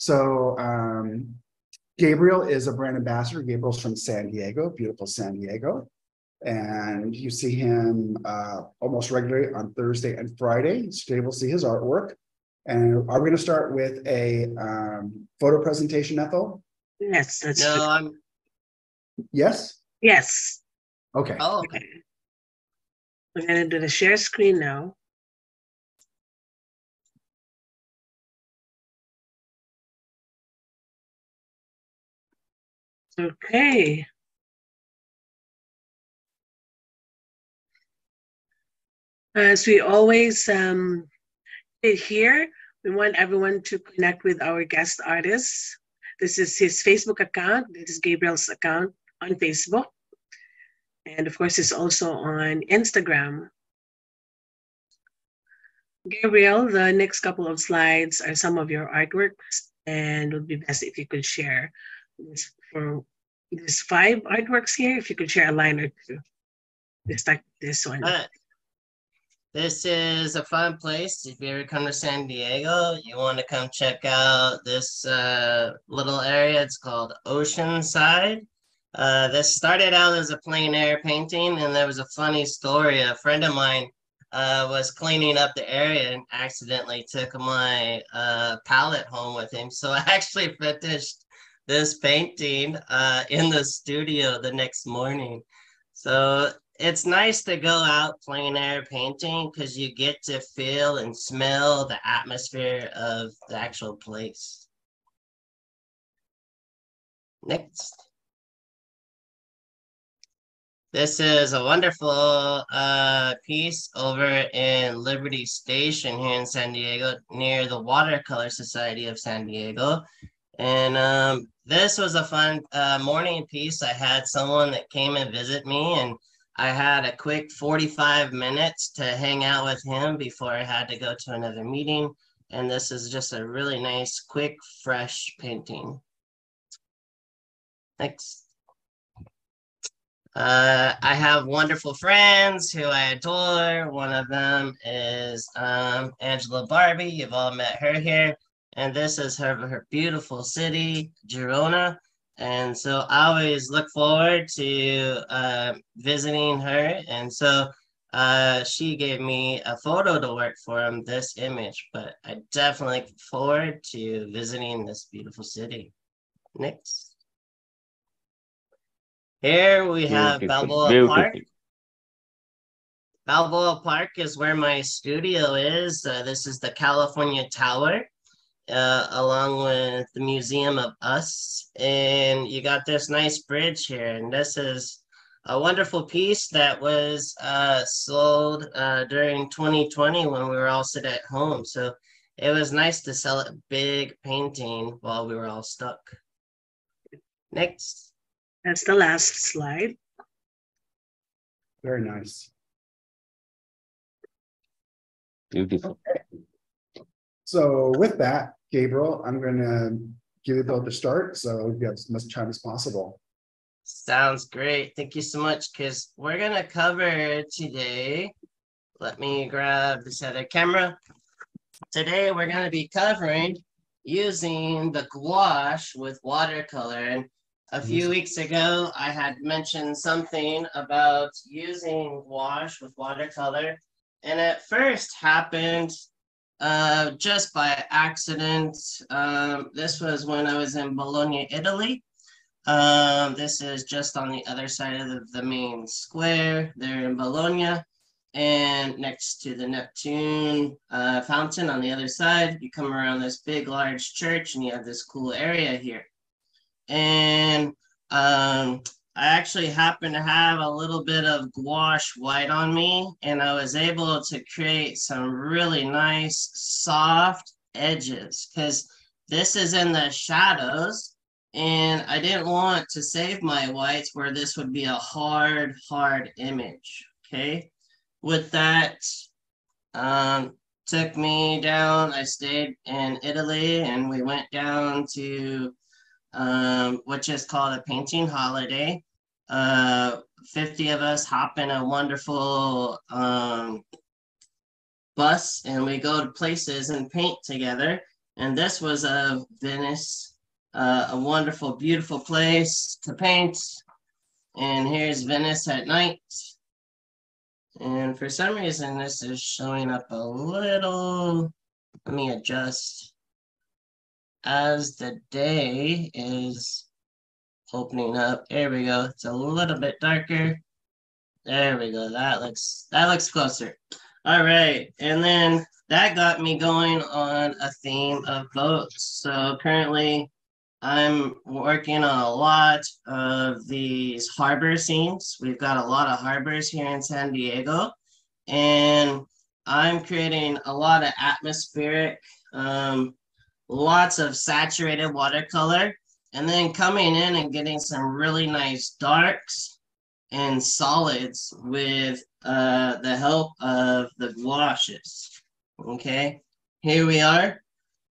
So um, Gabriel is a brand ambassador. Gabriel's from San Diego, beautiful San Diego. And you see him uh, almost regularly on Thursday and Friday. So today we'll see his artwork. And are we going to start with a um, photo presentation, Ethel? Yes, that's No. I'm. Yes? Yes. Okay. Oh, Okay. We're gonna do the share screen now. Okay. As we always um did here, we want everyone to connect with our guest artist. This is his Facebook account. This is Gabriel's account on Facebook. And of course, it's also on Instagram. Gabriel, the next couple of slides are some of your artworks, and it would be best if you could share this for there's five artworks here. If you could share a line or two. Start with this one. uh, this is a fun place. If you ever come to San Diego, you want to come check out this uh, little area. It's called Oceanside. Uh, this started out as a plein air painting, and there was a funny story. A friend of mine uh, was cleaning up the area and accidentally took my uh, palette home with him. So I actually finished this painting uh, in the studio the next morning. So it's nice to go out plein air painting because you get to feel and smell the atmosphere of the actual place. Next. This is a wonderful uh, piece over in Liberty Station here in San Diego near the Watercolor Society of San Diego. And um, this was a fun uh, morning piece. I had someone that came and visit me, and I had a quick 45 minutes to hang out with him before I had to go to another meeting. And this is just a really nice, quick, fresh painting. Next. Uh, I have wonderful friends who I adore. One of them is um, Angela Barbie. You've all met her here. And this is her, her beautiful city, Girona. And so I always look forward to uh, visiting her. And so uh, she gave me a photo to work from this image. But I definitely look forward to visiting this beautiful city. Next. Here we have Beautiful, Balboa Park. beautiful. Balboa Park is where my studio is. Uh, this is the California Tower, uh, along with the Museum of Us. And you got this nice bridge here. And this is a wonderful piece that was uh, sold uh, during 2020 when we were all sit at home. So it was nice to sell a big painting while we were all stuck. Next. That's the last slide. Very nice. Beautiful. So with that, Gabriel, I'm going to give you the to start. So you have as much time as possible. Sounds great. Thank you so much. Because we're going to cover today. Let me grab this other camera. Today, we're going to be covering using the gouache with watercolor. And a few weeks ago, I had mentioned something about using gouache with watercolor. And it first happened uh, just by accident. Um, this was when I was in Bologna, Italy. Um, this is just on the other side of the, the main square there in Bologna. And next to the Neptune uh, fountain on the other side, you come around this big, large church and you have this cool area here. And um, I actually happen to have a little bit of gouache white on me, and I was able to create some really nice, soft edges because this is in the shadows and I didn't want to save my whites where this would be a hard, hard image. Okay. With that, um, took me down. I stayed in Italy and we went down to um, which is called a painting holiday. Uh, 50 of us hop in a wonderful um, bus and we go to places and paint together. And this was a Venice, uh, a wonderful, beautiful place to paint. And here's Venice at night. And for some reason, this is showing up a little, let me adjust. As the day is opening up, there we go. It's a little bit darker. There we go. That looks, that looks closer. All right. And then that got me going on a theme of boats. So currently I'm working on a lot of these harbor scenes. We've got a lot of harbors here in San Diego, and I'm creating a lot of atmospheric, um, lots of saturated watercolor, and then coming in and getting some really nice darks and solids with uh, the help of the gouaches. Okay, here we are.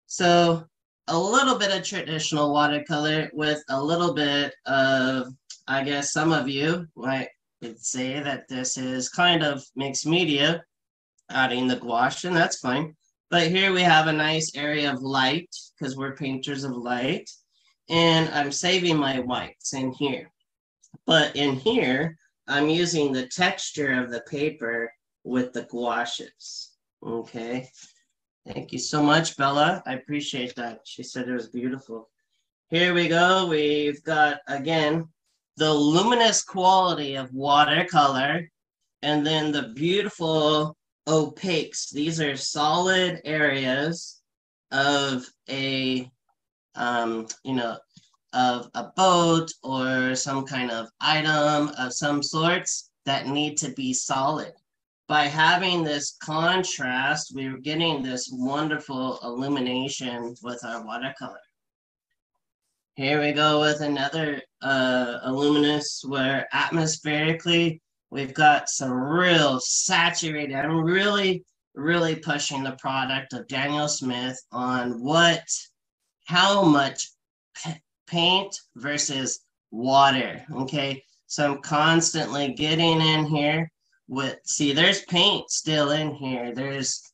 So a little bit of traditional watercolor with a little bit of, I guess some of you might say that this is kind of mixed media, adding the gouache, and that's fine. But here we have a nice area of light because we're painters of light. And I'm saving my whites in here. But in here, I'm using the texture of the paper with the gouaches. Okay. Thank you so much, Bella. I appreciate that. She said it was beautiful. Here we go. We've got, again, the luminous quality of watercolor and then the beautiful opaques. These are solid areas of a, um, you know, of a boat or some kind of item of some sorts that need to be solid by having this contrast, we are getting this wonderful illumination with our watercolor. Here we go with another uh, Illuminous where atmospherically, we've got some real saturated, I'm really, really pushing the product of Daniel Smith on what, how much paint versus water, okay? So I'm constantly getting in here with see there's paint still in here. There's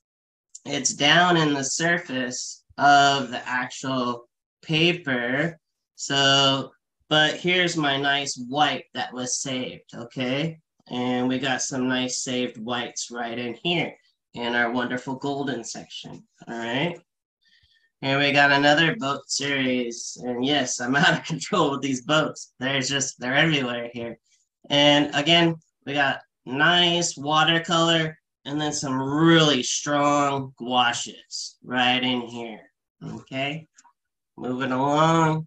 it's down in the surface of the actual paper. So but here's my nice white that was saved okay and we got some nice saved whites right in here in our wonderful golden section. All right. Here we got another boat series. And yes i'm out of control with these boats. There's just they're everywhere here. And again we got nice watercolor, and then some really strong gouaches right in here. Okay, moving along.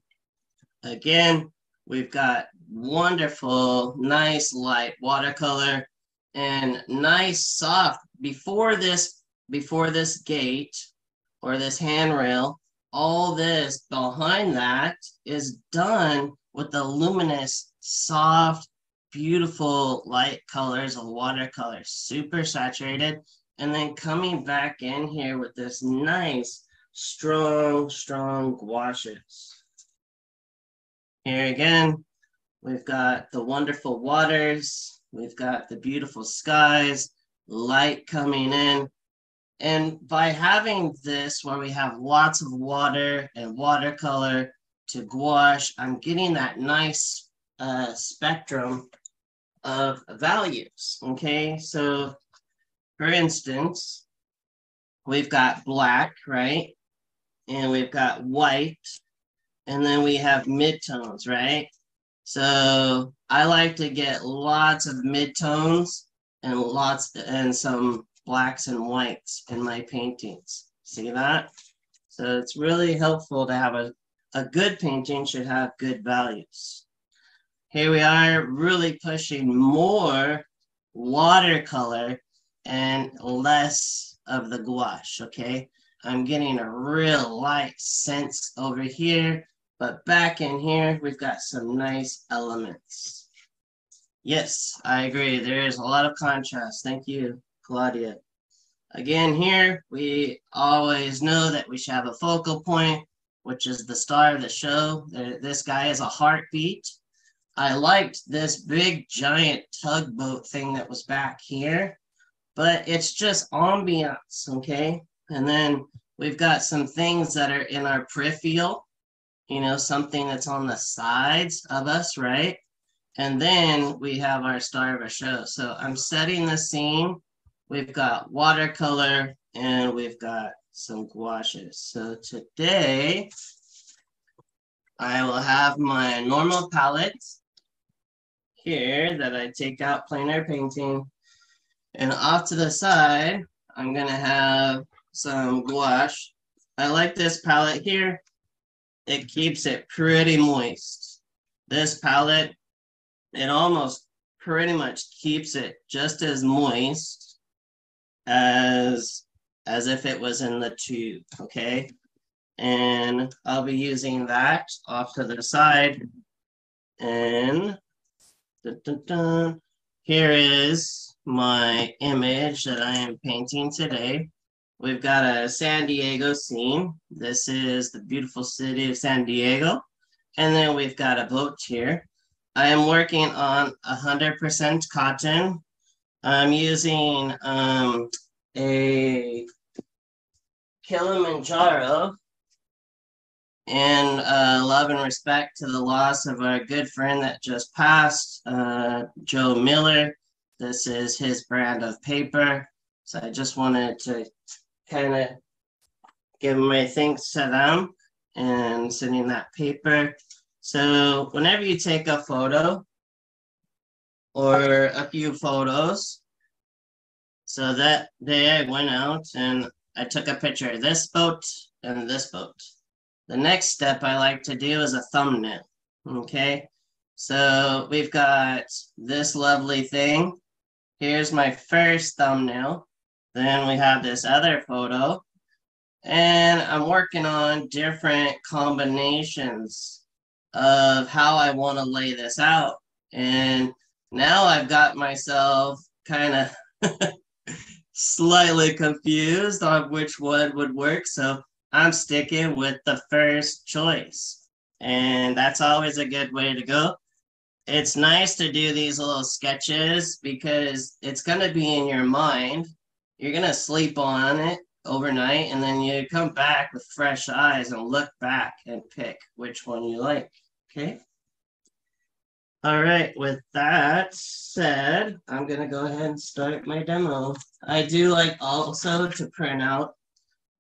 Again, we've got wonderful, nice light watercolor and nice soft. Before this, before this gate or this handrail, all this behind that is done with the luminous, soft, beautiful light colors of watercolor, super saturated. And then coming back in here with this nice, strong, strong gouaches. Here again, we've got the wonderful waters. We've got the beautiful skies, light coming in. And by having this where we have lots of water and watercolor to gouache, I'm getting that nice uh, spectrum of values. Okay, so for instance, we've got black, right? And we've got white, and then we have midtones, right? So I like to get lots of midtones and lots and some blacks and whites in my paintings. See that? So it's really helpful to have a, a good painting should have good values. Here we are really pushing more watercolor and less of the gouache, okay? I'm getting a real light sense over here, but back in here, we've got some nice elements. Yes, I agree. There is a lot of contrast. Thank you, Claudia. Again, here, we always know that we should have a focal point, which is the star of the show. This guy is a heartbeat. I liked this big giant tugboat thing that was back here, but it's just ambiance, okay? And then we've got some things that are in our peripheral, you know, something that's on the sides of us, right? And then we have our star of a show. So I'm setting the scene. We've got watercolor and we've got some gouaches. So today I will have my normal palette here that I take out plein air painting. And off to the side, I'm gonna have some gouache. I like this palette here. It keeps it pretty moist. This palette, it almost pretty much keeps it just as moist as as if it was in the tube, okay? And I'll be using that off to the side. And dun, dun, dun, here is my image that I am painting today. We've got a San Diego scene. This is the beautiful city of San Diego. And then we've got a boat here. I am working on 100% cotton. I'm using um, a Kilimanjaro and uh, love and respect to the loss of our good friend that just passed, uh, Joe Miller. This is his brand of paper. So I just wanted to kind of giving my thanks to them and sending that paper. So whenever you take a photo or a few photos, so that day I went out and I took a picture of this boat and this boat. The next step I like to do is a thumbnail. Okay, so we've got this lovely thing. Here's my first thumbnail. Then we have this other photo. And I'm working on different combinations of how I want to lay this out. And now I've got myself kind of slightly confused on which one would work. So I'm sticking with the first choice. And that's always a good way to go. It's nice to do these little sketches because it's going to be in your mind. You're going to sleep on it overnight and then you come back with fresh eyes and look back and pick which one you like. Okay. All right, with that said, I'm gonna go ahead and start my demo. I do like also to print out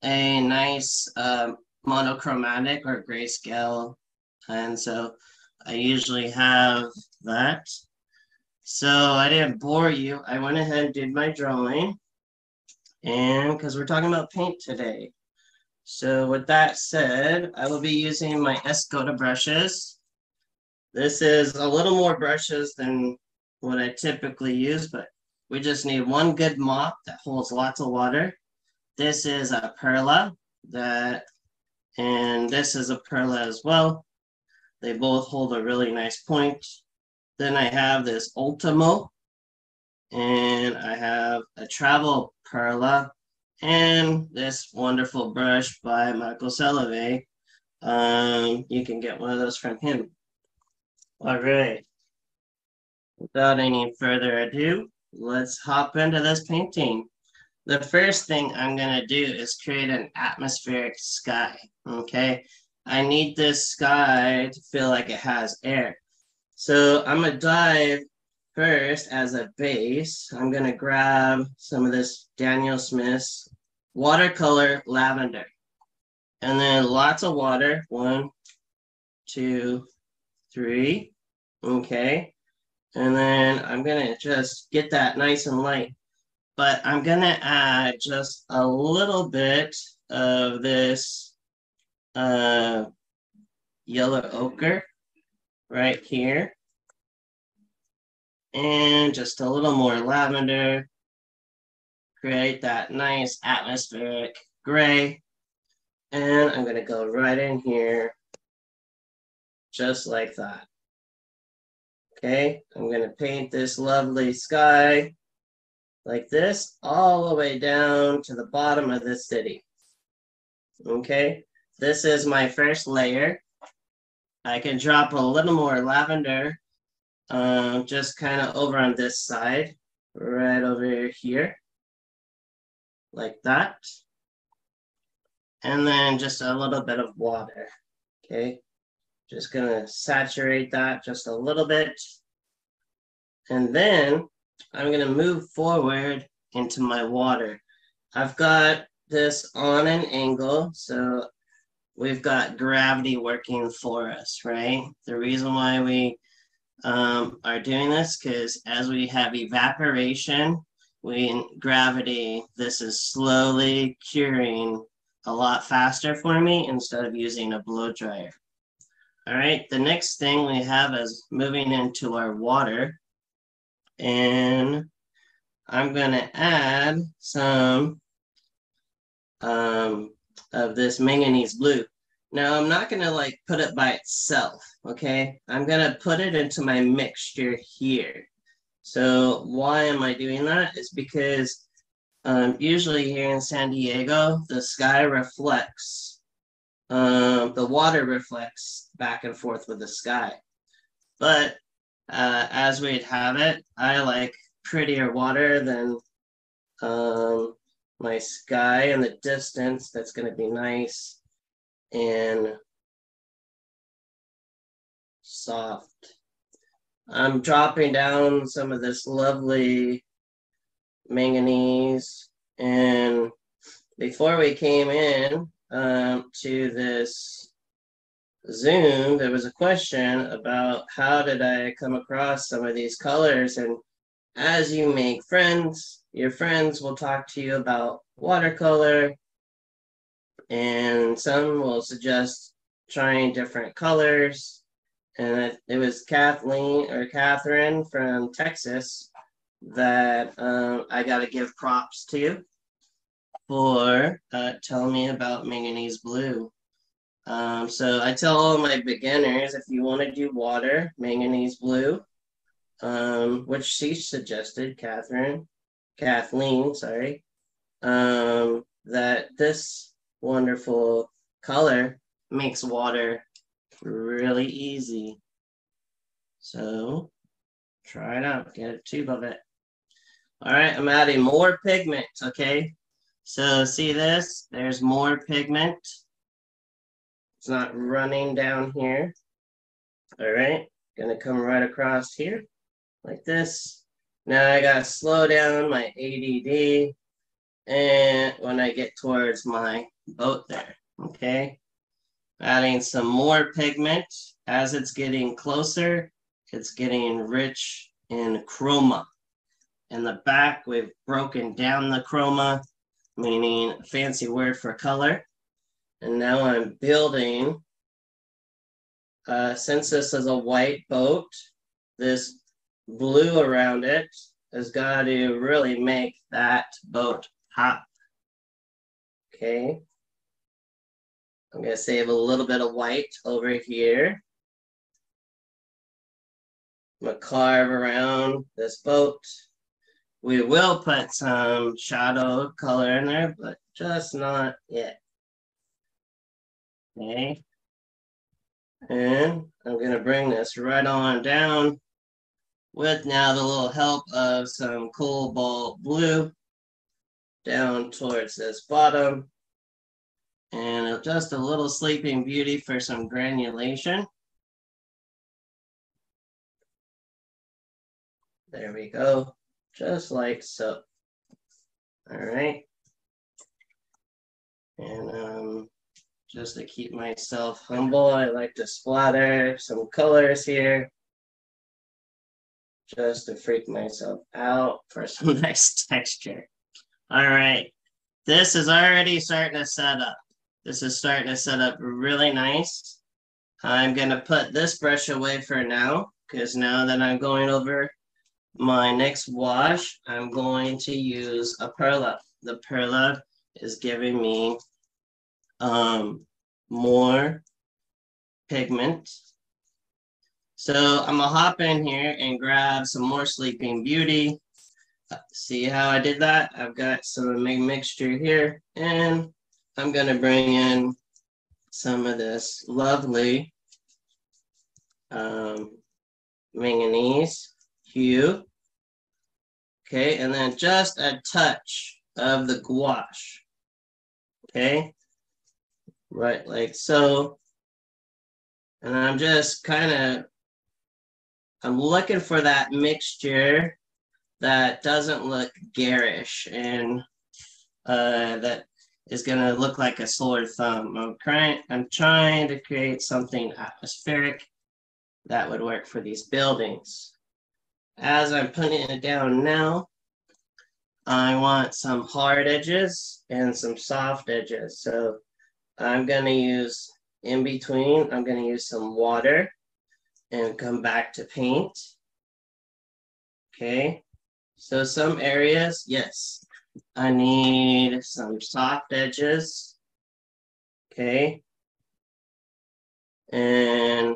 a nice um, monochromatic or grayscale. And so I usually have that. So I didn't bore you. I went ahead and did my drawing. And because we're talking about paint today. So with that said, I will be using my Escoda brushes. This is a little more brushes than what I typically use, but we just need one good mop that holds lots of water. This is a perla that, and this is a perla as well. They both hold a really nice point. Then I have this Ultimo, and I have a travel perla, and this wonderful brush by Michael Seleve. Um, you can get one of those from him. All right. Without any further ado, let's hop into this painting the first thing I'm gonna do is create an atmospheric sky, okay? I need this sky to feel like it has air. So I'm gonna dive first as a base. I'm gonna grab some of this Daniel Smith's watercolor lavender. And then lots of water, one, two, three, okay? And then I'm gonna just get that nice and light but I'm gonna add just a little bit of this uh, yellow ochre right here. And just a little more lavender. Create that nice atmospheric gray. And I'm gonna go right in here, just like that. Okay, I'm gonna paint this lovely sky like this all the way down to the bottom of the city. Okay, this is my first layer. I can drop a little more lavender uh, just kind of over on this side, right over here, like that. and then just a little bit of water. Okay, just gonna saturate that just a little bit. And then I'm gonna move forward into my water. I've got this on an angle, so we've got gravity working for us, right? The reason why we um, are doing this because as we have evaporation, we gravity, this is slowly curing a lot faster for me instead of using a blow dryer. All right, the next thing we have is moving into our water. And I'm gonna add some um, of this manganese blue. Now I'm not gonna like put it by itself, okay? I'm gonna put it into my mixture here. So why am I doing that? It's because um, usually here in San Diego, the sky reflects, um, the water reflects back and forth with the sky. But uh, as we'd have it, I like prettier water than um, my sky in the distance. That's going to be nice and soft. I'm dropping down some of this lovely manganese. And before we came in um, to this Zoom, there was a question about how did I come across some of these colors. And as you make friends, your friends will talk to you about watercolor, and some will suggest trying different colors. And it, was Kathleen or Catherine from Texas that um, I got to give props to for uh, telling me about manganese blue. Um, so I tell all my beginners if you want to do water, manganese blue, um, which she suggested, Catherine, Kathleen, sorry, um, that this wonderful color makes water really easy. So try it out, get a tube of it. All right, I'm adding more pigment, okay? So see this? There's more pigment. It's not running down here. All right, gonna come right across here like this. Now I gotta slow down my ADD and when I get towards my boat there, okay? Adding some more pigment. As it's getting closer, it's getting rich in chroma. In the back, we've broken down the chroma, meaning fancy word for color. And now I'm building, uh, since this is a white boat, this blue around it has got to really make that boat pop. Okay. I'm to save a little bit of white over here. I'm to carve around this boat. We will put some shadow color in there, but just not yet. Okay. And I'm going to bring this right on down with now the little help of some cobalt blue down towards this bottom. And just a little sleeping beauty for some granulation. There we go just like so. All right. And um, just to keep myself humble, I like to splatter some colors here. Just to freak myself out for some nice texture. All right. This is already starting to set up. This is starting to set up really nice. I'm going to put this brush away for now because now that I'm going over my next wash, I'm going to use a Perla. The Perla is giving me um, more pigment. So I'm gonna hop in here and grab some more Sleeping Beauty. See how I did that? I've got some mixture here and I'm gonna bring in some of this lovely um, manganese hue. Okay, and then just a touch of the gouache. Okay, right like so. And I'm just kind of I'm looking for that mixture that doesn't look garish and uh, that is going to look like a solar thumb. I'm trying, I'm trying to create something atmospheric that would work for these buildings. As I'm putting it down now, I want some hard edges and some soft edges. So I'm going to use in between, I'm going to use some water and come back to paint. Okay, so some areas, yes, I need some soft edges. Okay. And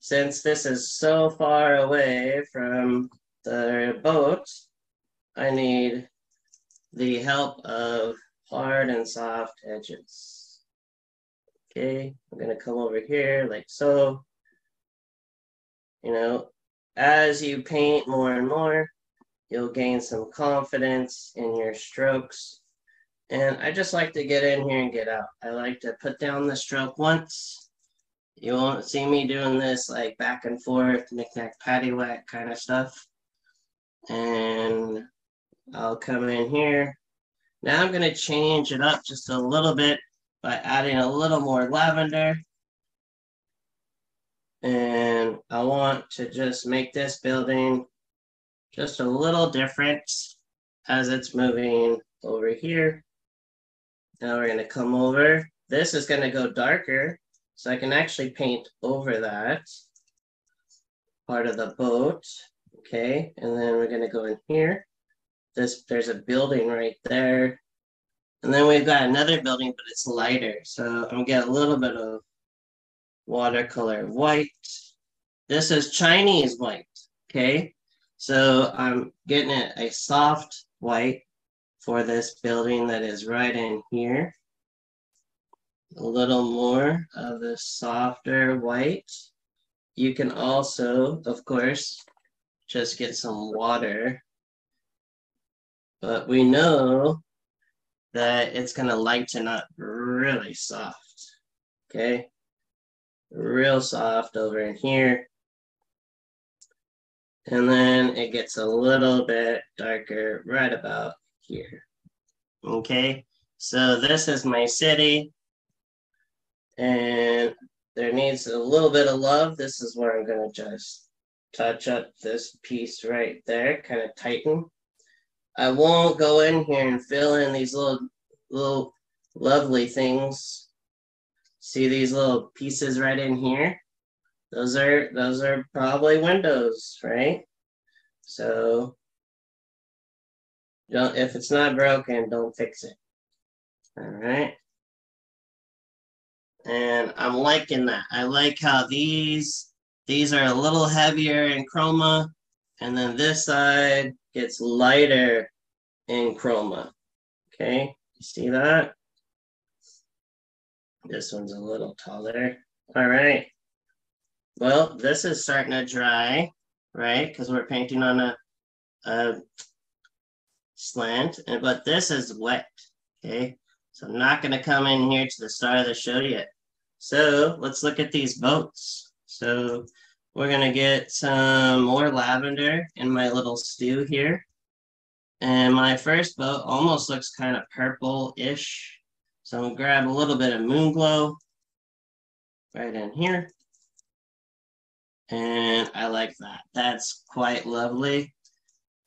since this is so far away from the boat, I need the help of hard and soft edges. Okay, I'm gonna come over here like so. You know, as you paint more and more, you'll gain some confidence in your strokes. And I just like to get in here and get out. I like to put down the stroke once. You won't see me doing this like back and forth, knick-knack, paddywhack kind of stuff. And I'll come in here. Now I'm gonna change it up just a little bit by adding a little more lavender. And I want to just make this building just a little different as it's moving over here. Now we're gonna come over. This is gonna go darker, so I can actually paint over that part of the boat. Okay, and then we're gonna go in here. This there's a building right there. And then we've got another building, but it's lighter. So I'm gonna get a little bit of watercolor white. This is Chinese white, okay? So I'm getting it a soft white for this building that is right in here. A little more of the softer white. You can also, of course, just get some water. But we know that it's gonna lighten up really soft, okay? Real soft over in here. And then it gets a little bit darker right about here. Okay, so this is my city. And there needs a little bit of love. This is where I'm gonna just touch up this piece right there, kind of tighten. I won't go in here and fill in these little, little lovely things. See these little pieces right in here? Those are those are probably windows, right? So don't if it's not broken, don't fix it. All right. And I'm liking that. I like how these these are a little heavier in chroma, and then this side gets lighter in chroma. Okay, you see that? This one's a little taller. All right. Well, this is starting to dry, right? Because we're painting on a, a slant, and but this is wet, okay? So I'm not gonna come in here to the start of the show yet. So let's look at these boats. So we're gonna get some more lavender in my little stew here. And my first boat almost looks kind of purple-ish. So I'm gonna grab a little bit of moon glow right in here. And I like that. That's quite lovely.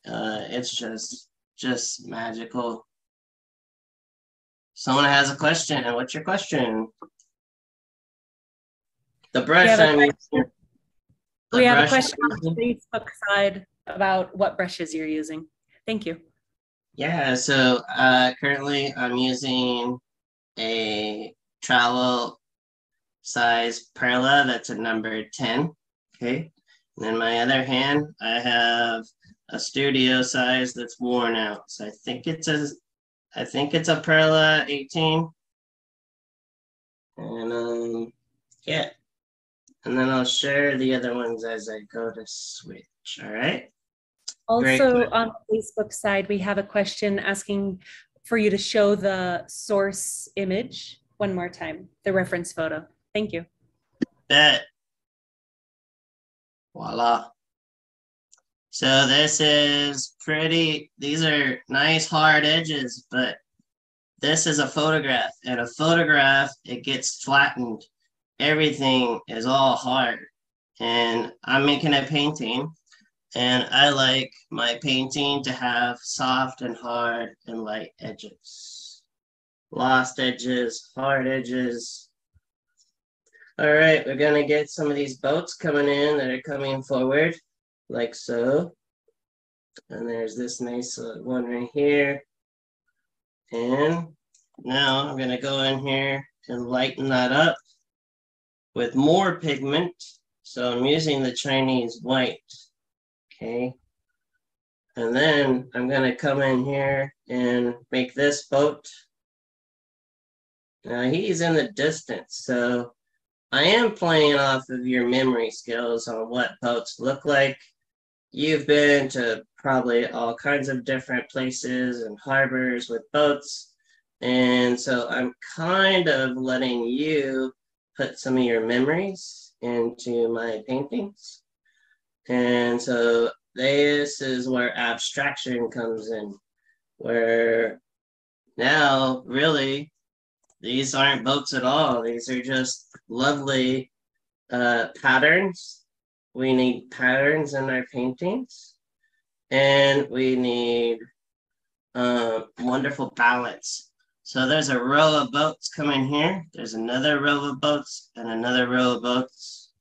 Uh, it's just, just magical. Someone has a question. What's your question? The brush have a the We have a question on the Facebook side about what brushes you're using. Thank you. Yeah, so uh, currently I'm using a travel size Perla that's a number 10. Okay. And then my other hand, I have a studio size that's worn out. So I think it's a I think it's a Perla 18. And um yeah. And then I'll share the other ones as I go to switch. All right. Also, on the Facebook side, we have a question asking for you to show the source image one more time, the reference photo. Thank you. Bet. Voila. So this is pretty, these are nice hard edges, but this is a photograph and a photograph, it gets flattened. Everything is all hard. And I'm making a painting and I like my painting to have soft and hard and light edges. Lost edges, hard edges, all right, we're gonna get some of these boats coming in that are coming forward, like so. And there's this nice one right here. And now I'm gonna go in here and lighten that up with more pigment. So I'm using the Chinese white, okay? And then I'm gonna come in here and make this boat. Now he's in the distance, so I am playing off of your memory skills on what boats look like. You've been to probably all kinds of different places and harbors with boats. And so I'm kind of letting you put some of your memories into my paintings. And so this is where abstraction comes in, where now really these aren't boats at all. These are just lovely uh, patterns. We need patterns in our paintings. And we need uh, wonderful balance. So there's a row of boats coming here. There's another row of boats and another row of boats.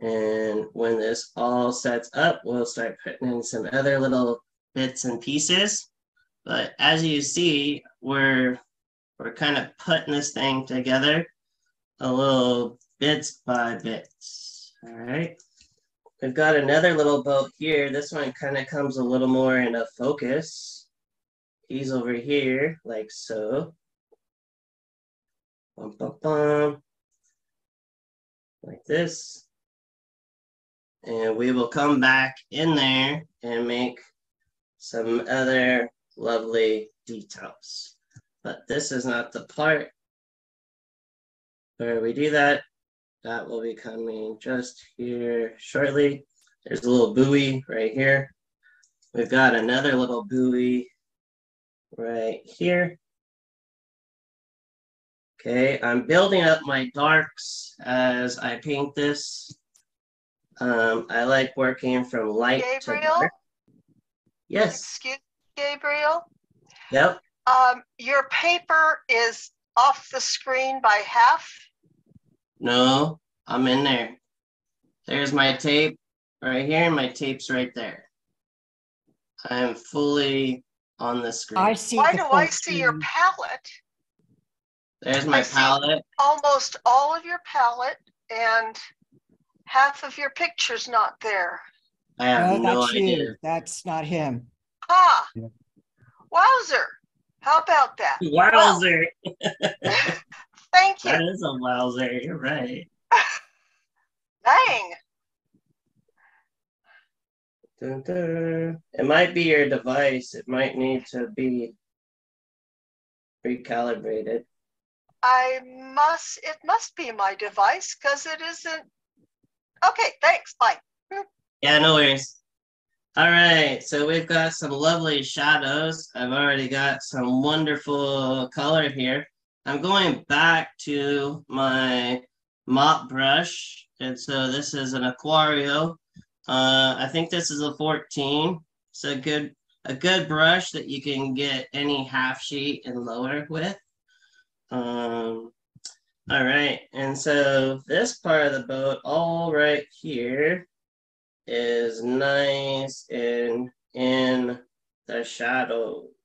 And when this all sets up, we'll start putting in some other little bits and pieces. But as you see, we're we're kind of putting this thing together a little bits by bits. All right. We've got another little boat here. This one kind of comes a little more in a focus. He's over here, like so. Bum, bum, bum. Like this. And we will come back in there and make some other lovely details but this is not the part where we do that. That will be coming just here shortly. There's a little buoy right here. We've got another little buoy right here. Okay, I'm building up my darks as I paint this. Um, I like working from light Gabriel? to dark. Yes. Excuse Gabriel. Yep. Um, your paper is off the screen by half. No, I'm in there. There's my tape right here, and my tape's right there. I am fully on the screen. I see. Why do I see your palette? There's my I see. palette. Almost all of your palette and half of your picture's not there. I have No, no that's idea. you. That's not him. Ah, Yeah. wowzer. How about that? Wowzer. Thank you. That is a wowzer. You're right. Dang. Dun, dun. It might be your device. It might need to be recalibrated. I must, it must be my device because it isn't. Okay, thanks. Bye. Yeah, no worries. All right, so we've got some lovely shadows. I've already got some wonderful color here. I'm going back to my mop brush. And so this is an Aquario. Uh, I think this is a 14. It's a good a good brush that you can get any half sheet and lower with. Um, all right, and so this part of the boat, all right here, is nice and in the shadows.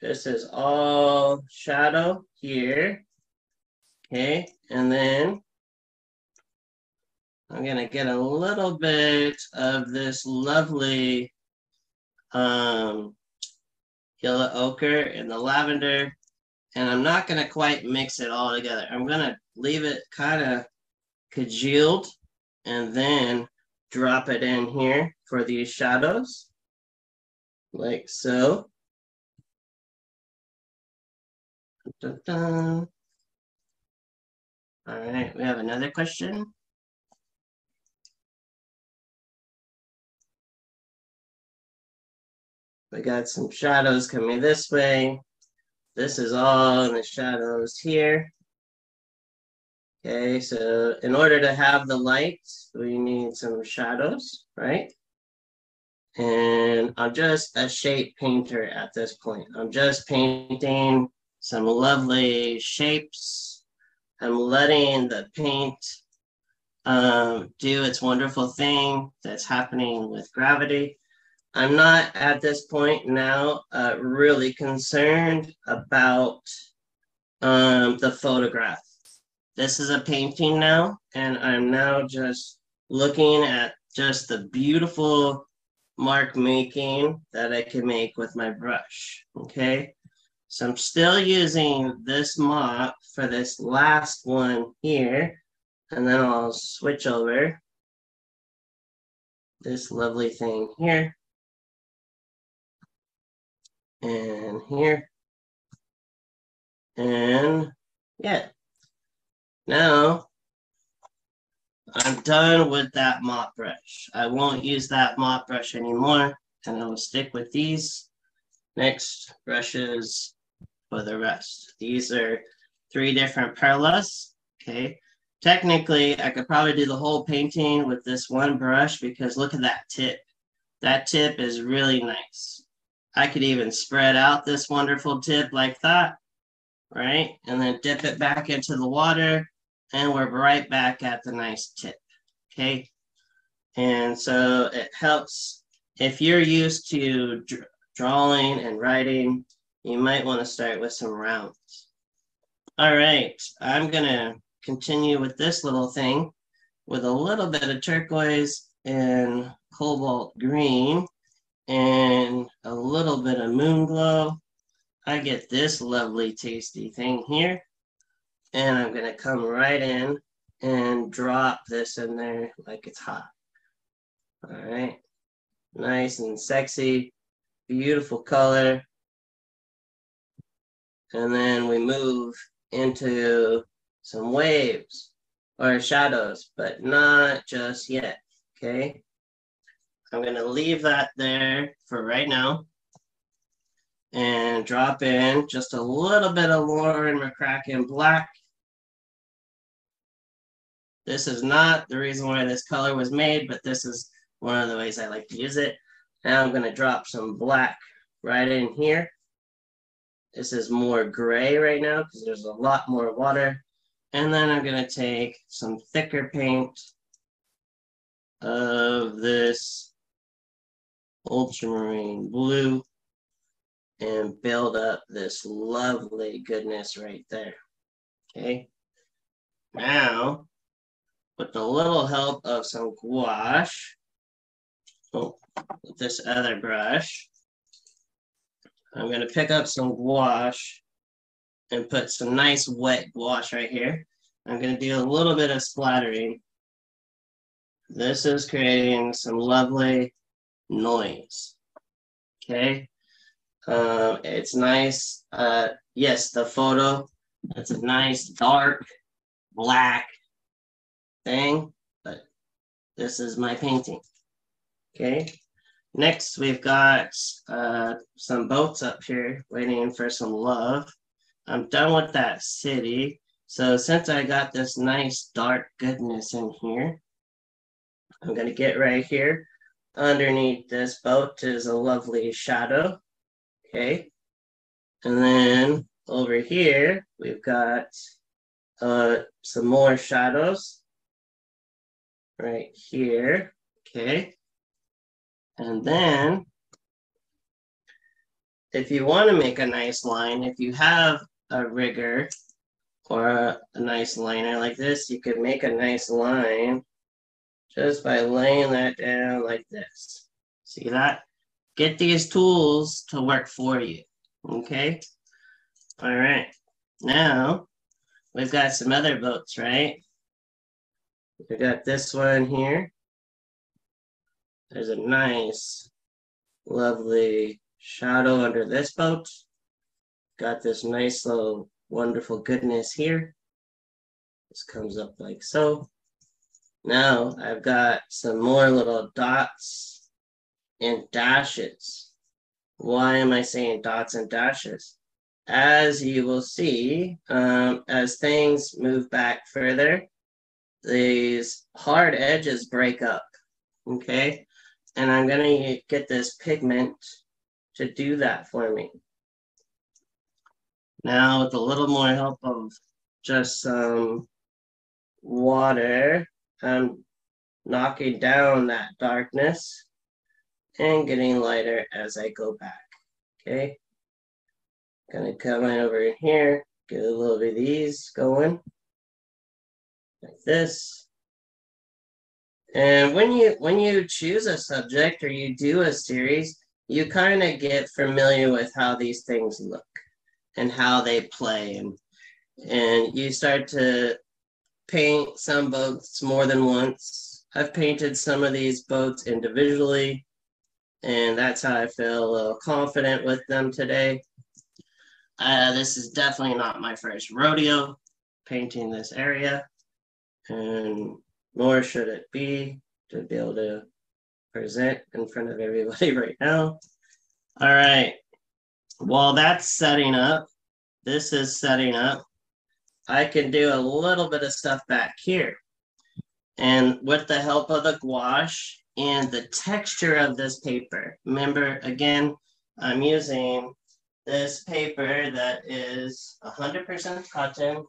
This is all shadow here. Okay, and then I'm gonna get a little bit of this lovely um, yellow ochre and the lavender, and I'm not gonna quite mix it all together. I'm gonna leave it kind of congealed and then drop it in here for these shadows, like so. All right, we have another question. We got some shadows coming this way. This is all in the shadows here. Okay, so in order to have the light, we need some shadows, right? And I'm just a shape painter at this point. I'm just painting some lovely shapes. I'm letting the paint um, do its wonderful thing that's happening with gravity. I'm not at this point now uh, really concerned about um, the photograph. This is a painting now, and I'm now just looking at just the beautiful mark making that I can make with my brush, okay? So I'm still using this mop for this last one here, and then I'll switch over this lovely thing here and here. And yeah, now I'm done with that mop brush. I won't use that mop brush anymore and I will stick with these next brushes for the rest. These are three different perlas, okay? Technically, I could probably do the whole painting with this one brush because look at that tip. That tip is really nice. I could even spread out this wonderful tip like that, right? And then dip it back into the water and we're right back at the nice tip, okay? And so it helps, if you're used to dr drawing and writing, you might wanna start with some rounds. All right, I'm gonna continue with this little thing with a little bit of turquoise and cobalt green and a little bit of Moonglow. I get this lovely tasty thing here. And I'm gonna come right in and drop this in there like it's hot. All right, nice and sexy, beautiful color. And then we move into some waves or shadows, but not just yet, okay? I'm gonna leave that there for right now and drop in just a little bit of Lauren McCracken black. This is not the reason why this color was made, but this is one of the ways I like to use it. Now I'm gonna drop some black right in here. This is more gray right now because there's a lot more water. And then I'm gonna take some thicker paint of this ultramarine blue and build up this lovely goodness right there. Okay. Now, with a little help of some gouache, oh, with this other brush, I'm going to pick up some gouache and put some nice wet gouache right here. I'm going to do a little bit of splattering. This is creating some lovely noise. Okay. Um, it's nice. Uh, yes, the photo, it's a nice dark black thing, but this is my painting. Okay. Next, we've got uh, some boats up here waiting for some love. I'm done with that city. So since I got this nice dark goodness in here, I'm gonna get right here Underneath this boat is a lovely shadow. Okay. And then over here, we've got uh, some more shadows right here. Okay. And then if you want to make a nice line, if you have a rigger or a, a nice liner like this, you could make a nice line just by laying that down like this. See that? Get these tools to work for you, okay? All right, now we've got some other boats, right? We got this one here. There's a nice, lovely shadow under this boat. Got this nice little wonderful goodness here. This comes up like so. Now I've got some more little dots and dashes. Why am I saying dots and dashes? As you will see, um, as things move back further, these hard edges break up, okay? And I'm gonna get this pigment to do that for me. Now with a little more help of just some water, I'm knocking down that darkness and getting lighter as I go back, okay? Gonna come in over in here, get a little bit of these going, like this. And when you when you choose a subject or you do a series, you kind of get familiar with how these things look and how they play and and you start to paint some boats more than once. I've painted some of these boats individually and that's how I feel a little confident with them today. Uh, this is definitely not my first rodeo painting this area and nor should it be to be able to present in front of everybody right now. All right, while that's setting up, this is setting up, I can do a little bit of stuff back here. And with the help of the gouache and the texture of this paper, remember again, I'm using this paper that is 100% cotton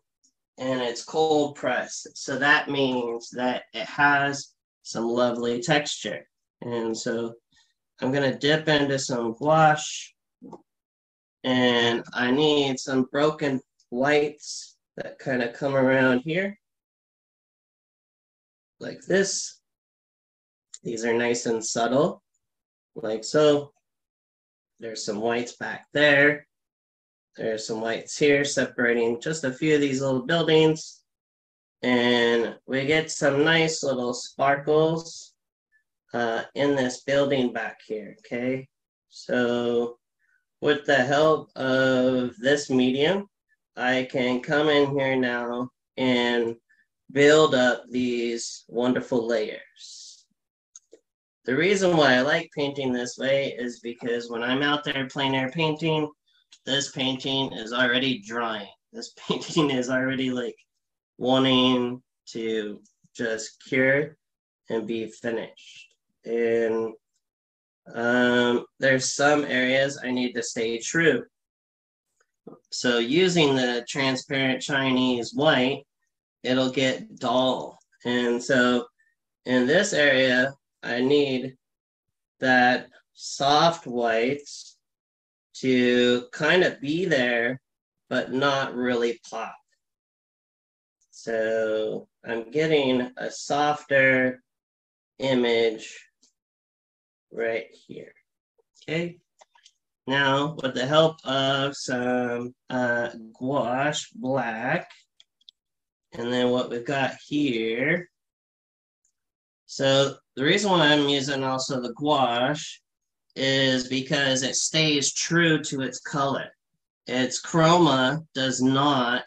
and it's cold pressed. So that means that it has some lovely texture. And so I'm gonna dip into some gouache and I need some broken whites that kind of come around here like this. These are nice and subtle, like so. There's some whites back there. There's some whites here separating just a few of these little buildings. And we get some nice little sparkles uh, in this building back here, okay? So with the help of this medium, I can come in here now and build up these wonderful layers. The reason why I like painting this way is because when I'm out there plein air painting, this painting is already drying. This painting is already like wanting to just cure and be finished. And um, there's some areas I need to stay true. So using the transparent Chinese white, it'll get dull. And so in this area, I need that soft whites to kind of be there, but not really pop. So I'm getting a softer image right here. Okay. Now, with the help of some uh, gouache black, and then what we've got here. So the reason why I'm using also the gouache is because it stays true to its color. Its chroma does not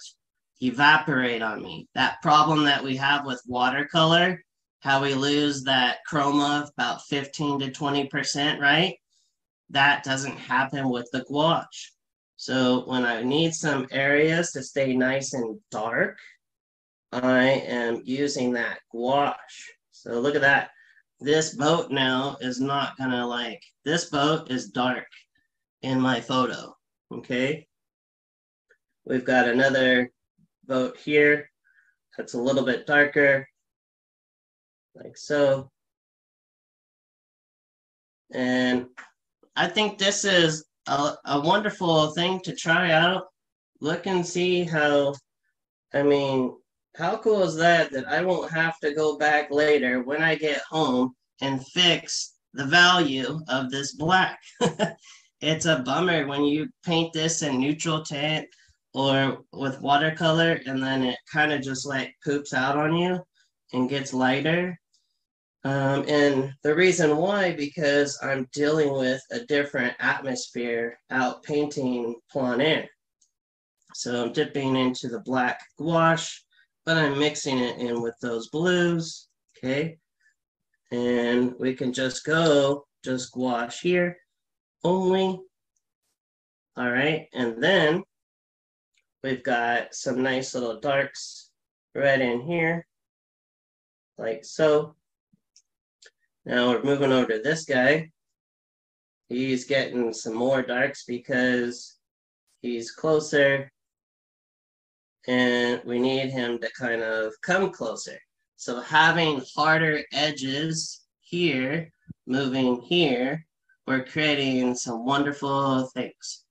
evaporate on me. That problem that we have with watercolor, how we lose that chroma about 15 to 20%, right? That doesn't happen with the gouache. So when I need some areas to stay nice and dark, I am using that gouache. So look at that this boat now is not gonna like, this boat is dark in my photo, okay? We've got another boat here that's a little bit darker, like so. And I think this is a, a wonderful thing to try out. Look and see how, I mean, how cool is that that I won't have to go back later when I get home and fix the value of this black? it's a bummer when you paint this in neutral tint or with watercolor and then it kind of just like poops out on you and gets lighter. Um, and the reason why, because I'm dealing with a different atmosphere out painting plein air. So I'm dipping into the black gouache but I'm mixing it in with those blues, okay? And we can just go, just gouache here only. All right, and then we've got some nice little darks right in here, like so. Now we're moving over to this guy. He's getting some more darks because he's closer and we need him to kind of come closer. So having harder edges here, moving here, we're creating some wonderful things.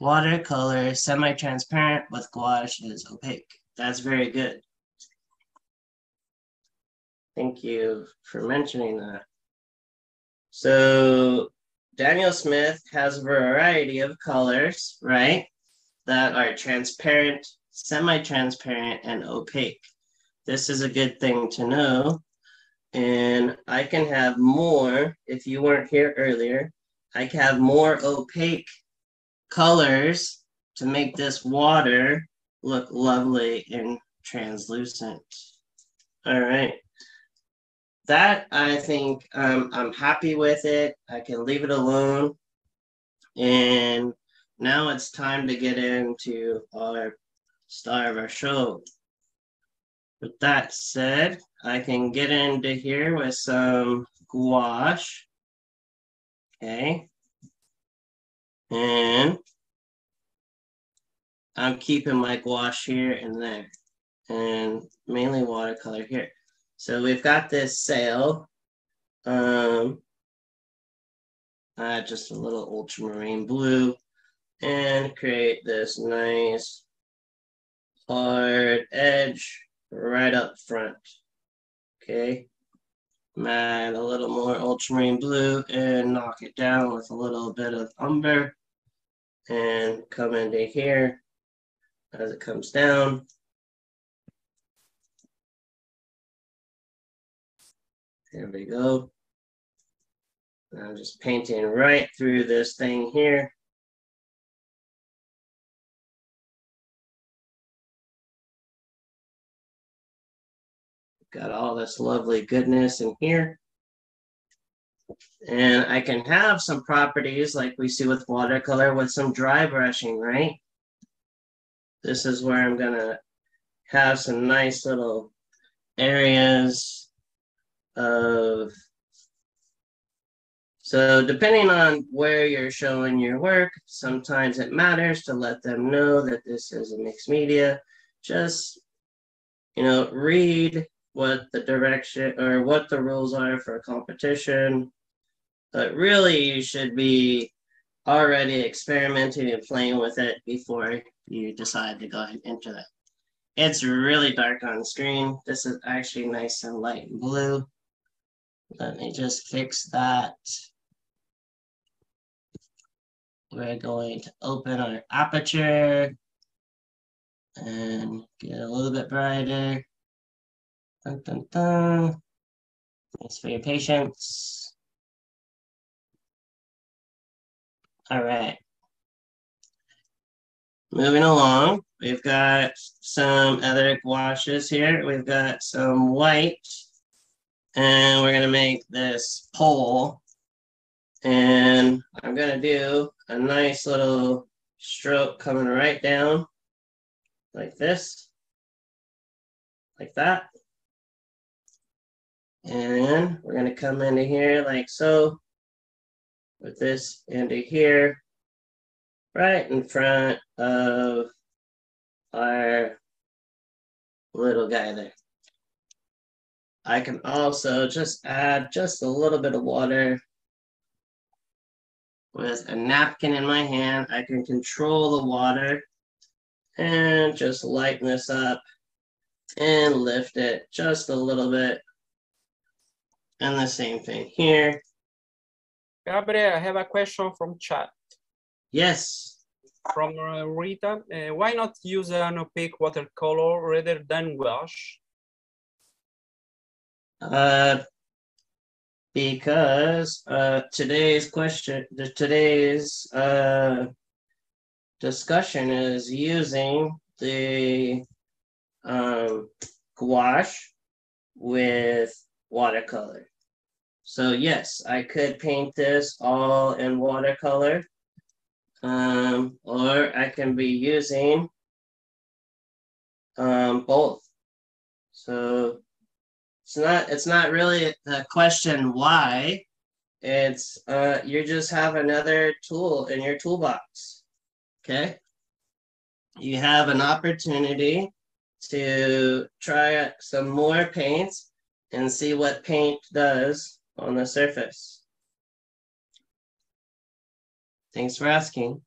Watercolor, semi-transparent with gouache is opaque. That's very good. Thank you for mentioning that. So Daniel Smith has a variety of colors, right? That are transparent, semi-transparent, and opaque. This is a good thing to know. And I can have more, if you weren't here earlier, I can have more opaque colors to make this water look lovely and translucent. All right. That I think um, I'm happy with it. I can leave it alone. And now it's time to get into our star of our show. With that said, I can get into here with some gouache. Okay. And I'm keeping my gouache here and there, and mainly watercolor here. So we've got this sail. Um, uh, just a little ultramarine blue and create this nice hard edge right up front. Okay. Add a little more ultramarine blue and knock it down with a little bit of umber and come into here as it comes down. There we go. I'm just painting right through this thing here. Got all this lovely goodness in here. And I can have some properties like we see with watercolor with some dry brushing, right? This is where I'm gonna have some nice little areas of so depending on where you're showing your work, sometimes it matters to let them know that this is a mixed media. Just, you know, read what the direction or what the rules are for competition. But really, you should be already experimenting and playing with it before you decide to go enter that. It's really dark on screen. This is actually nice and light and blue. Let me just fix that. We're going to open our aperture and get a little bit brighter. Dun, dun, dun. Thanks for your patience. All right. Moving along, we've got some other gouaches here. We've got some white, and we're gonna make this pole. And I'm gonna do a nice little stroke coming right down like this, like that. And we're gonna come into here like so, with this into here, right in front of our little guy there. I can also just add just a little bit of water with a napkin in my hand. I can control the water and just lighten this up and lift it just a little bit. And the same thing here. Gabriel, I have a question from chat. Yes. From uh, Rita, uh, why not use an opaque watercolor rather than gouache? Uh, because uh, today's question, today's uh, discussion is using the um, gouache with watercolor. So yes, I could paint this all in watercolor. Um, or I can be using um, both. So it's not it's not really a question why. It's uh, you just have another tool in your toolbox. Okay. You have an opportunity to try some more paints and see what paint does on the surface. Thanks for asking.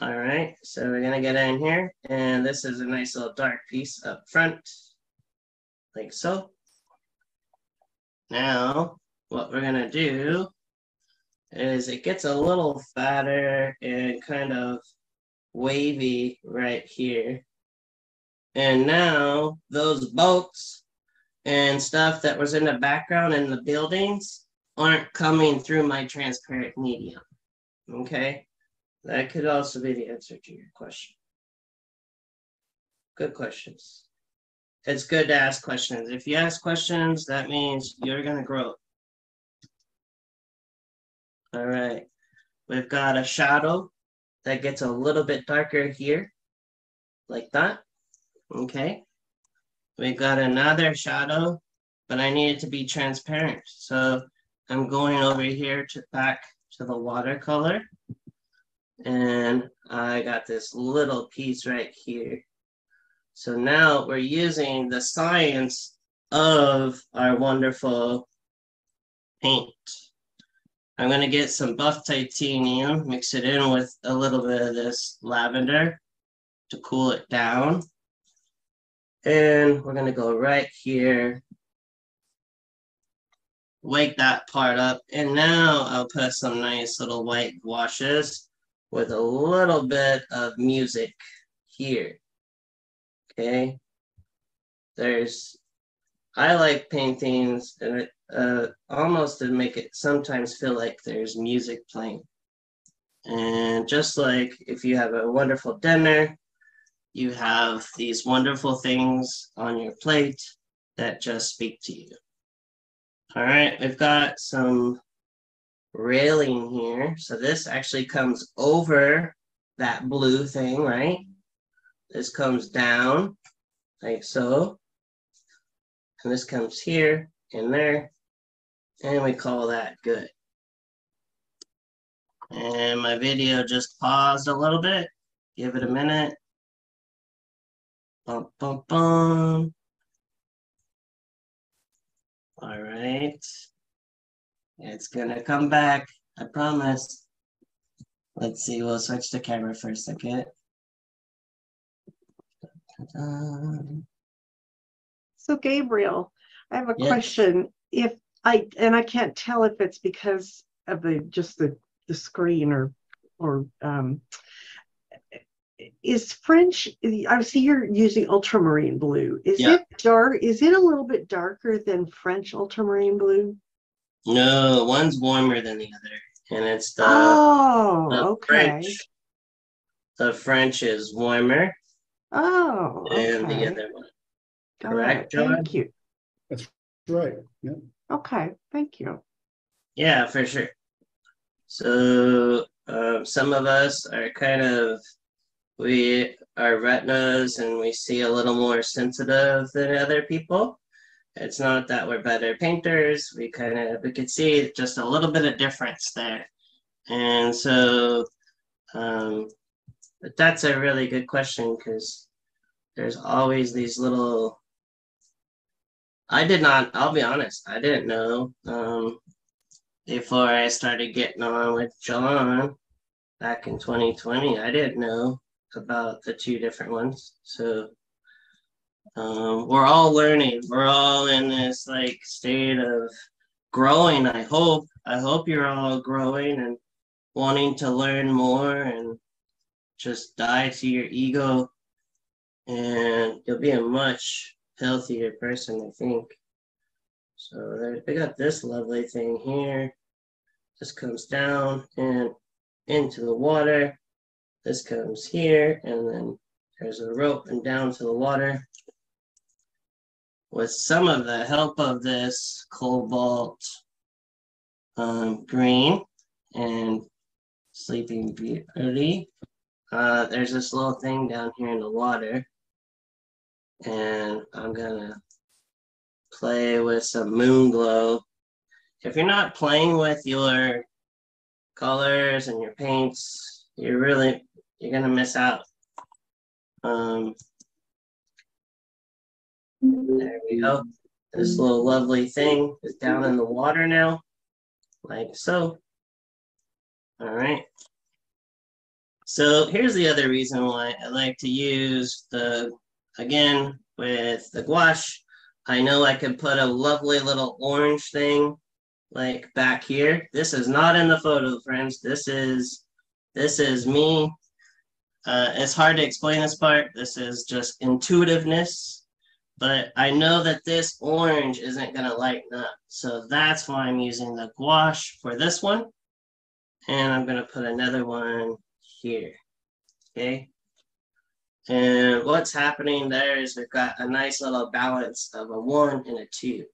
All right, so we're gonna get in here, and this is a nice little dark piece up front, like so. Now, what we're gonna do is it gets a little fatter and kind of wavy right here. And now those boats and stuff that was in the background in the buildings aren't coming through my transparent medium. Okay, that could also be the answer to your question. Good questions. It's good to ask questions. If you ask questions, that means you're going to grow. All right, we've got a shadow that gets a little bit darker here, like that. Okay, We've got another shadow, but I need it to be transparent. So I'm going over here to back to the watercolor. And I got this little piece right here. So now we're using the science of our wonderful paint. I'm gonna get some buff titanium, mix it in with a little bit of this lavender to cool it down. And we're gonna go right here, wake that part up. And now I'll put some nice little white washes with a little bit of music here. Okay. There's, I like paintings and it uh, almost to make it sometimes feel like there's music playing. And just like if you have a wonderful dinner, you have these wonderful things on your plate that just speak to you. All right, we've got some railing here. So this actually comes over that blue thing, right? This comes down like so. And this comes here and there. And we call that good. And my video just paused a little bit. Give it a minute. Bum, bum, bum. All right. It's gonna come back. I promise. Let's see. We'll switch the camera for a second. So Gabriel, I have a question. If I, and I can't tell if it's because of the, just the, the screen or, or, um, is French, I see you're using ultramarine blue. Is Yeah. it dark, is it a little bit darker than French ultramarine blue? No, one's warmer than the other, and it's the, the Oh, okay. French. The French is warmer Oh, than the other one. Got correct, it. John? Thank you. Right, yeah. Okay, thank you. Yeah, for sure. So um, some of us are kind of we our retinas and we see a little more sensitive than other people. It's not that we're better painters. We kind of we could see just a little bit of difference there, and so um, that's a really good question because there's always these little. I did not. I'll be honest. I didn't know. Um, before I started getting on with John back in 2020. I didn't know about the two different ones. So um, we're all learning. We're all in this like state of growing. I hope. I hope you're all growing and wanting to learn more and just die to your ego, and you'll be a much healthier person. I think. So there, we got this lovely thing here. Just comes down and into the water. This comes here and then There's a rope and down to the water. With some of the help of this cobalt um, green and sleeping beauty, uh, there's this little thing down here in the water. And I'm gonna play with some Moonglow. If you're not playing with your colors and your paints, you're really you're gonna miss out. Um, there we go. This little lovely thing is down in the water now, like so. All right. So here's the other reason why I like to use the, again, with the gouache, I know I could put a lovely little orange thing like back here. This is not in the photo, friends. This is, this is me. Uh, it's hard to explain this part. This is just intuitiveness, but I know that this orange isn't gonna lighten up. So that's why I'm using the gouache for this one. And I'm gonna put another one here, okay? And what's happening there is we've got a nice little balance of a one and a two.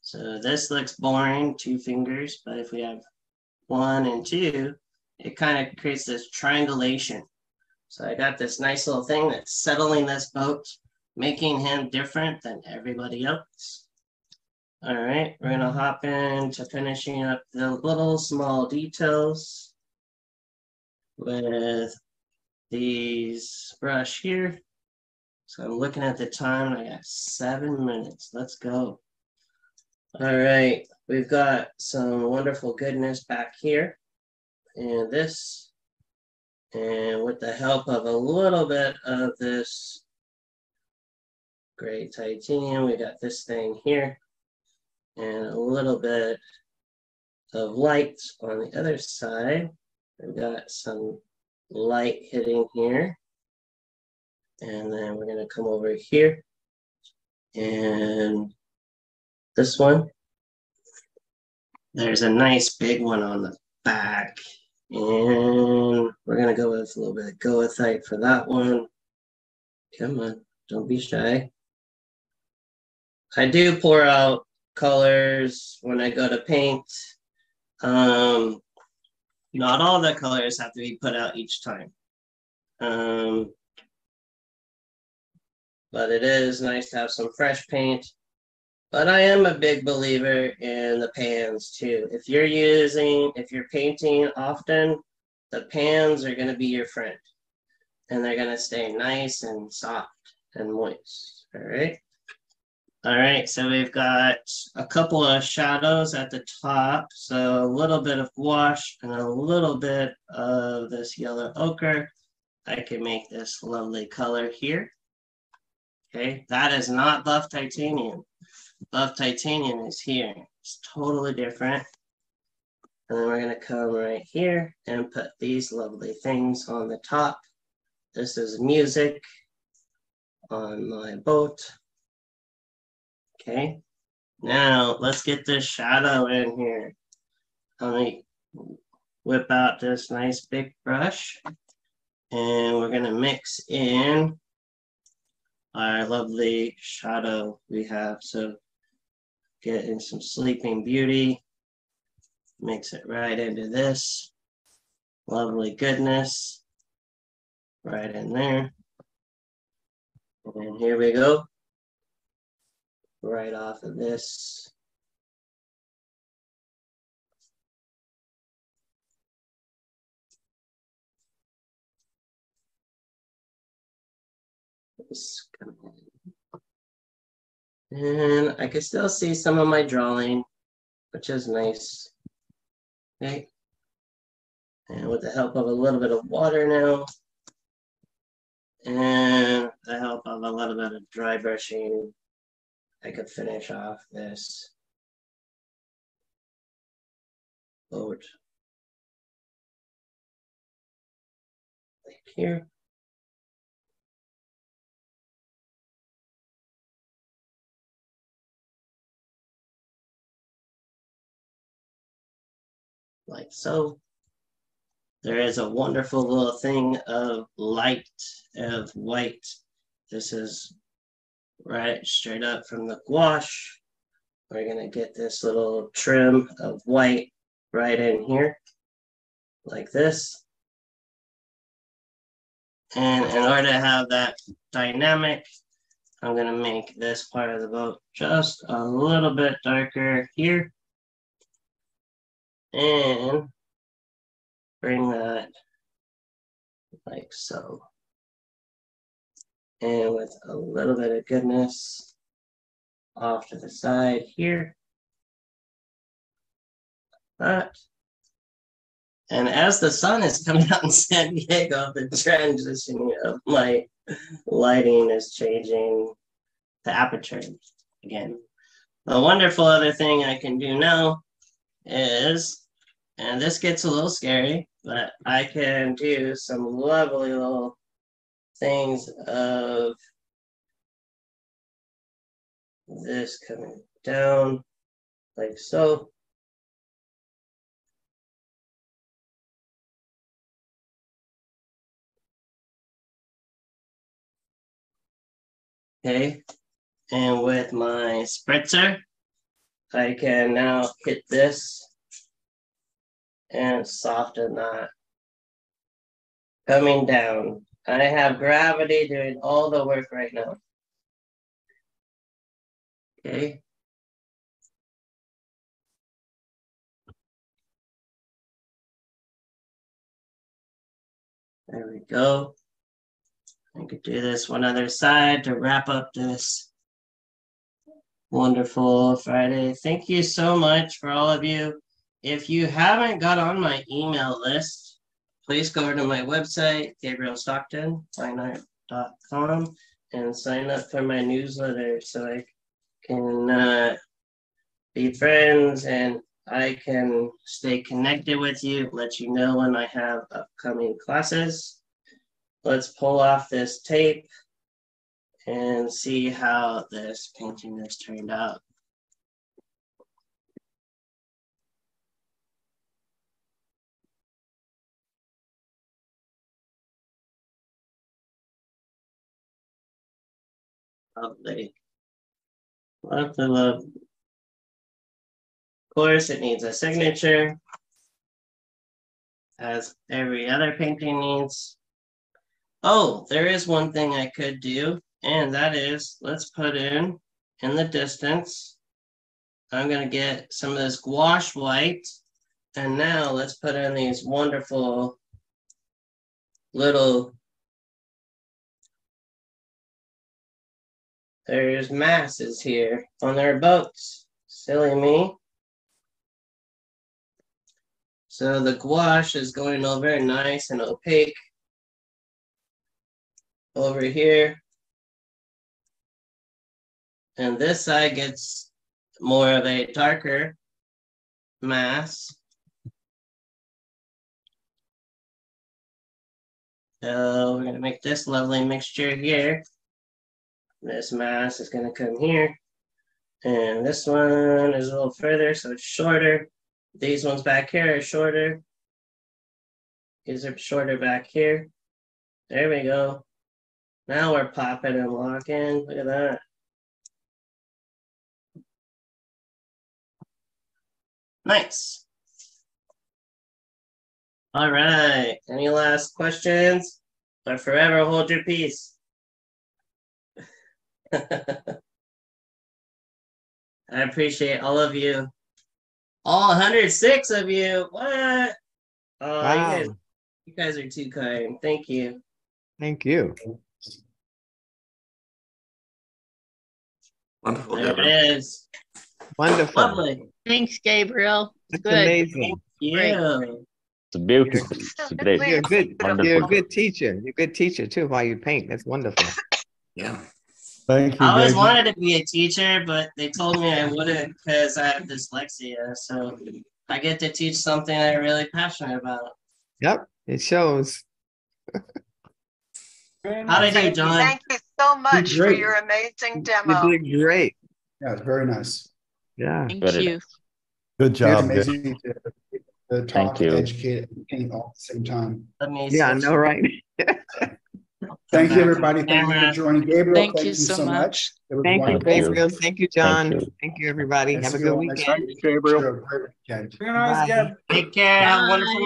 So this looks boring, two fingers, but if we have one and two, it kind of creates this triangulation. So I got this nice little thing that's settling this boat, making him different than everybody else. All right, we're gonna mm-hmm. hop into finishing up the little small details with these brush here. So I'm looking at the time, I got seven minutes. Let's go. All right, we've got some wonderful goodness back here. And this, and with the help of a little bit of this gray titanium, we got this thing here. And a little bit of light on the other side. We've got some light hitting here. And then we're gonna come over here. And this one. There's a nice big one on the back. And we're gonna go with a little bit of goethite for that one. Come on, don't be shy. I do pour out colors when I go to paint. Um, not all the colors have to be put out each time. Um, but it is nice to have some fresh paint. But I am a big believer in the pans too. If you're using, if you're painting often, the pans are going to be your friend. And they're going to stay nice and soft and moist. All right. All right, so we've got a couple of shadows at the top. So a little bit of gouache and a little bit of this yellow ochre. I can make this lovely color here. Okay, that is not buff titanium. Buff titanium is here. It's totally different. And then we're gonna come right here and put these lovely things on the top. This is music on my boat. Okay, now let's get this shadow in here. Let me whip out this nice big brush and we're gonna mix in our lovely shadow we have. So get in some Sleeping Beauty, mix it right into this lovely goodness right in there. And here we go right off of this. And I can still see some of my drawing, which is nice. Okay. And with the help of a little bit of water now, and the help of a little bit of dry brushing, I could finish off this boat like here. Like so. there is a wonderful little thing of light of white. This is right straight up from the gouache. We're gonna get this little trim of white right in here, like this. And in order to have that dynamic, I'm gonna make this part of the boat just a little bit darker here. And bring that like so. And with a little bit of goodness off to the side here. That. And as the sun is coming out in San Diego, the transition of my lighting is changing the aperture again. The wonderful other thing I can do now is, and this gets a little scary, but I can do some lovely little things of this coming down like so. Okay, and with my spritzer, I can now hit this and soften that. Coming down. I have gravity doing all the work right now. Okay. There we go. I could do this one other side to wrap up this wonderful Friday. Thank you so much for all of you. If you haven't got on my email list, please go to my website, gabrielstockton.com, and sign up for my newsletter so I can uh, be friends and I can stay connected with you, let you know when I have upcoming classes. Let's pull off this tape and see how this painting has turned out. Lovely. Love the love. Of course, it needs a signature, as every other painting needs. Oh, there is one thing I could do, and that is, let's put in, in the distance, I'm gonna get some of this gouache white, and now let's put in these wonderful little There's masses here on their boats. Silly me. So the gouache is going over nice and opaque. Over here. And this side gets more of a darker mass. So we're gonna make this lovely mixture here. This mass is going to come here. And this one is a little further, so it's shorter. These ones back here are shorter. These are shorter back here. There we go. Now we're popping and locking. Look at that. Nice. All right. Any last questions? But forever hold your peace. I appreciate all of you. All 106 of you. What? Oh, wow. you, guys, you guys are too kind. Thank you. Thank you. Wonderful. There it is. Wonderful. Lovely. Thanks, Gabriel. It's good. amazing. Yeah. It's beautiful. It's great. You're a good. You're a good teacher. You're a good teacher too. While you paint, that's wonderful. Yeah. Thank you. I always David. wanted to be a teacher, but they told me I wouldn't because I have dyslexia. So I get to teach something I'm really passionate about. Yep, it shows. How did I do, John? Thank you so much for your amazing demo. You demo. did great. Yeah, it's very nice. Yeah. Thank Very you. Good job. Dave. amazing to to talk, you. educate, and paint all at the same time. Amazing. Yeah, I know, right? Thank you, everybody. Thank you for joining. Gabriel, Thank thank you you so so much. Thank you, wonderful. you. Gabriel. Thank you, John. you. Thank you, everybody. Have a see you good all next weekend. week. Sure, great weekend. Very nice, Bye. yeah. Take care. Have a Bye. wonderful